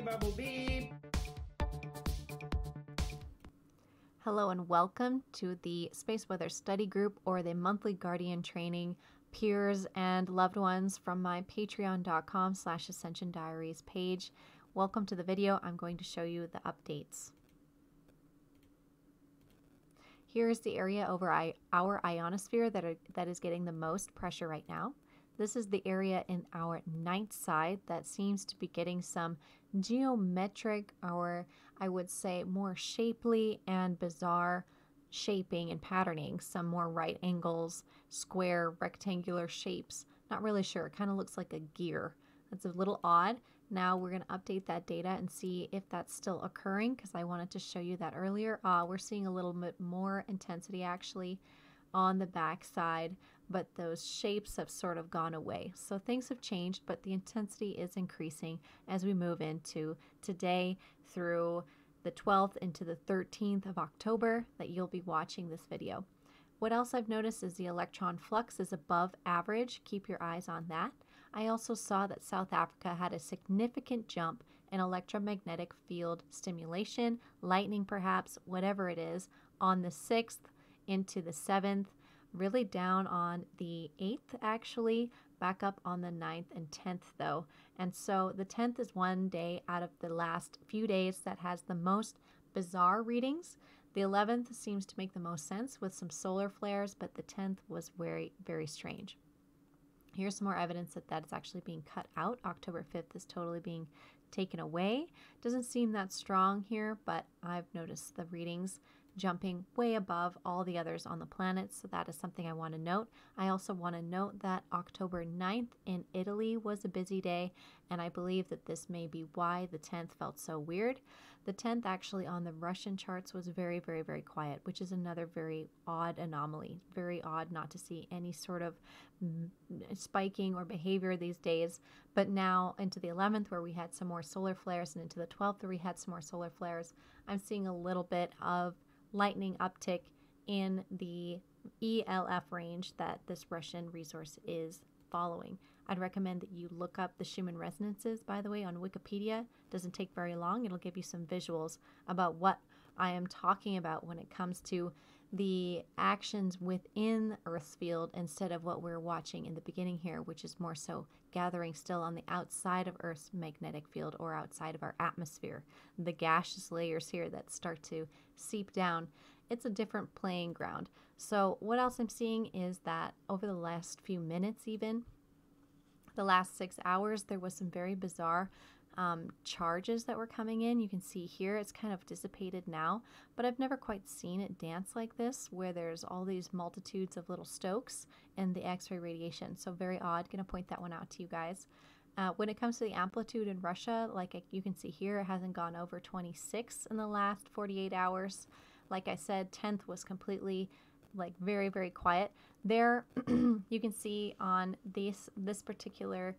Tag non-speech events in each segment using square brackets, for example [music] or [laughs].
bubble beep. Hello and welcome to the Space Weather Study Group or the monthly Guardian training peers and loved ones from my patreon.com slash ascension diaries page. Welcome to the video. I'm going to show you the updates. Here is the area over our ionosphere that, are, that is getting the most pressure right now. This is the area in our night side that seems to be getting some geometric, or I would say more shapely and bizarre shaping and patterning. Some more right angles, square, rectangular shapes. Not really sure. It kind of looks like a gear. That's a little odd. Now we're going to update that data and see if that's still occurring because I wanted to show you that earlier. Uh, we're seeing a little bit more intensity actually on the back side, but those shapes have sort of gone away. So things have changed, but the intensity is increasing as we move into today through the 12th into the 13th of October that you'll be watching this video. What else I've noticed is the electron flux is above average. Keep your eyes on that. I also saw that South Africa had a significant jump in electromagnetic field stimulation, lightning perhaps, whatever it is, on the 6th into the 7th, really down on the 8th actually, back up on the 9th and 10th though. And so the 10th is one day out of the last few days that has the most bizarre readings. The 11th seems to make the most sense with some solar flares, but the 10th was very, very strange. Here's some more evidence that that is actually being cut out. October 5th is totally being taken away. Doesn't seem that strong here, but I've noticed the readings jumping way above all the others on the planet. So that is something I want to note. I also want to note that October 9th in Italy was a busy day, and I believe that this may be why the 10th felt so weird. The 10th actually on the Russian charts was very, very, very quiet, which is another very odd anomaly. Very odd not to see any sort of spiking or behavior these days. But now into the 11th, where we had some more solar flares, and into the 12th, where we had some more solar flares, I'm seeing a little bit of lightning uptick in the ELF range that this Russian resource is following. I'd recommend that you look up the Schumann resonances, by the way, on Wikipedia. It doesn't take very long. It'll give you some visuals about what I am talking about when it comes to the actions within Earth's field instead of what we're watching in the beginning here, which is more so gathering still on the outside of Earth's magnetic field or outside of our atmosphere. The gaseous layers here that start to seep down. It's a different playing ground. So, what else I'm seeing is that over the last few minutes, even the last six hours, there was some very bizarre um, charges that were coming in. You can see here it's kind of dissipated now, but I've never quite seen it dance like this where there's all these multitudes of little stokes and the X-ray radiation. So very odd. To point that one out to you guys. Uh, when it comes to the amplitude in Russia, like you can see here, it hasn't gone over 26 in the last 48 hours. Like I said, 10th was completely like very very quiet. There [clears throat] you can see on this this particular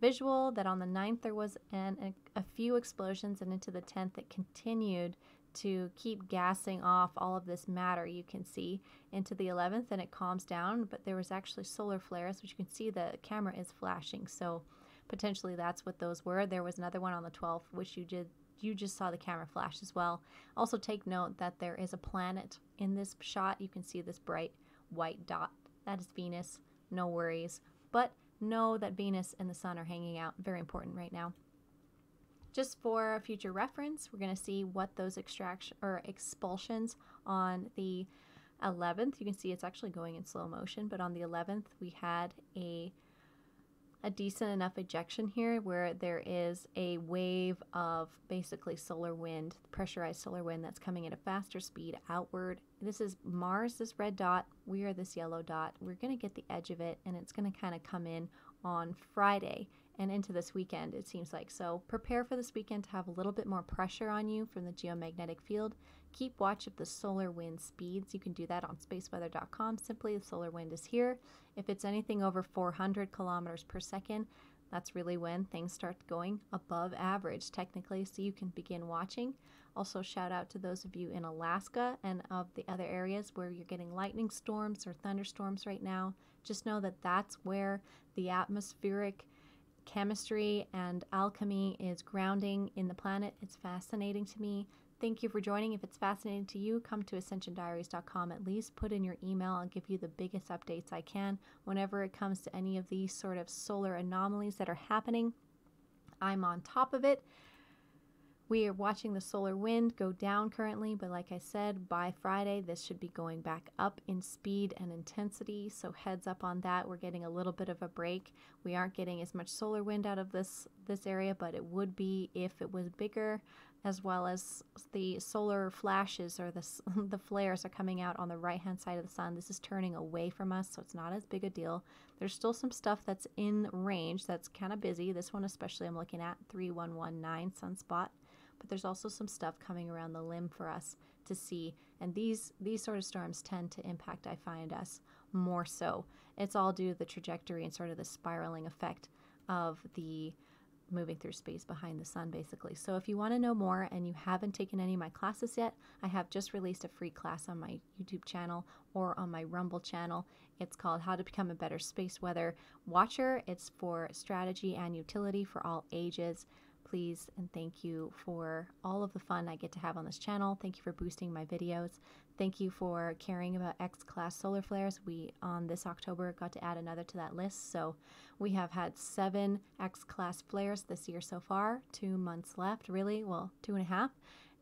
visual that on the 9th there was an, a, a few explosions, and into the 10th it continued to keep gassing off all of this matter you can see. Into the 11th and it calms down but there was actually solar flares which you can see the camera is flashing. So potentially that's what those were. There was another one on the 12th which you did you just saw the camera flash as well. Also take note that there is a planet in this shot. You can see this bright white dot. That is venus. No worries. But know that Venus and the Sun are hanging out. Very important right now. Just for future reference, we're going to see what those extraction or expulsions on the 11th. You can see it's actually going in slow motion, but on the 11th we had a a decent enough ejection here where there is a wave of basically solar wind, pressurized solar wind that's coming at a faster speed outward. This is Mars, this red dot. We are this yellow dot. We're going to get the edge of it and it's going to kind of come in on Friday and into this weekend, it seems like. So prepare for this weekend to have a little bit more pressure on you from the geomagnetic field. Keep watch of the solar wind speeds. You can do that on spaceweather.com. Simply, the solar wind is here. If it's anything over 400 kilometers per second, that's really when things start going above average, technically, so you can begin watching. Also, shout out to those of you in Alaska and of the other areas where you're getting lightning storms or thunderstorms right now. Just know that that's where the atmospheric chemistry and alchemy is grounding in the planet. It's fascinating to me. Thank you for joining. If it's fascinating to you, come to ascensiondiaries.com. At least put in your email. I'll give you the biggest updates I can whenever it comes to any of these sort of solar anomalies that are happening. I'm on top of it. We are watching the solar wind go down currently, but like I said, by Friday, this should be going back up in speed and intensity. So heads up on that. We're getting a little bit of a break. We aren't getting as much solar wind out of this this area, but it would be if it was bigger, as well as the solar flashes or the [laughs] the flares are coming out on the right hand side of the sun. This is turning away from us, so it's not as big a deal. There's still some stuff that's in range that's kind of busy. This one especially I'm looking at 3119 sunspot but there's also some stuff coming around the limb for us to see. And these these sort of storms tend to impact, I find, us more so. It's all due to the trajectory and sort of the spiraling effect of the moving through space behind the sun, basically. So if you want to know more and you haven't taken any of my classes yet, I have just released a free class on my YouTube channel or on my Rumble channel. It's called How to Become a Better Space Weather Watcher. It's for strategy and utility for all ages and thank you for all of the fun I get to have on this channel. Thank you for boosting my videos. Thank you for caring about X-class solar flares. We, on this October, got to add another to that list. So we have had seven X-class flares this year so far. Two months left, really. Well, two and a half.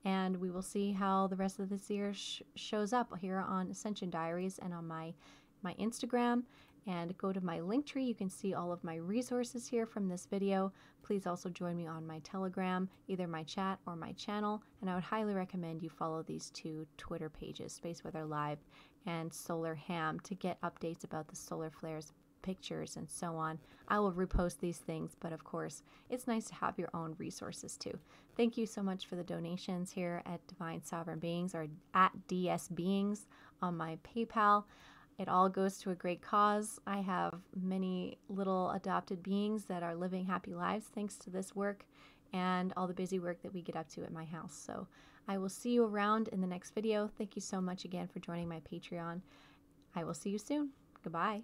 And we will see how the rest of this year sh shows up here on Ascension Diaries and on my my Instagram and go to my link tree. You can see all of my resources here from this video. Please also join me on my Telegram, either my chat or my channel. And I would highly recommend you follow these two Twitter pages, Space Weather Live and Solar Ham, to get updates about the solar flares pictures and so on. I will repost these things, but of course, it's nice to have your own resources too. Thank you so much for the donations here at Divine Sovereign Beings or at DS Beings on my PayPal. It all goes to a great cause. I have many little adopted beings that are living happy lives thanks to this work and all the busy work that we get up to at my house. So I will see you around in the next video. Thank you so much again for joining my Patreon. I will see you soon. Goodbye.